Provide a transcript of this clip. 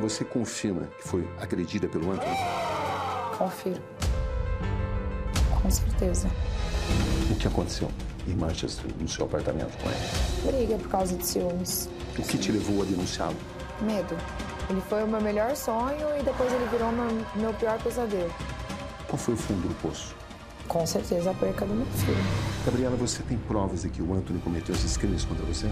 Você confirma que foi agredida pelo Anthony? Confiro. Com certeza. O que aconteceu em Manchester, no seu apartamento com ele? Briga por causa de ciúmes. O que te levou a denunciá-lo? Medo. Ele foi o meu melhor sonho e depois ele virou meu, meu pior pesadelo. Qual foi o fundo do poço? Com certeza a perca do meu filho. Gabriela, você tem provas de que o Anthony cometeu esses crimes contra você?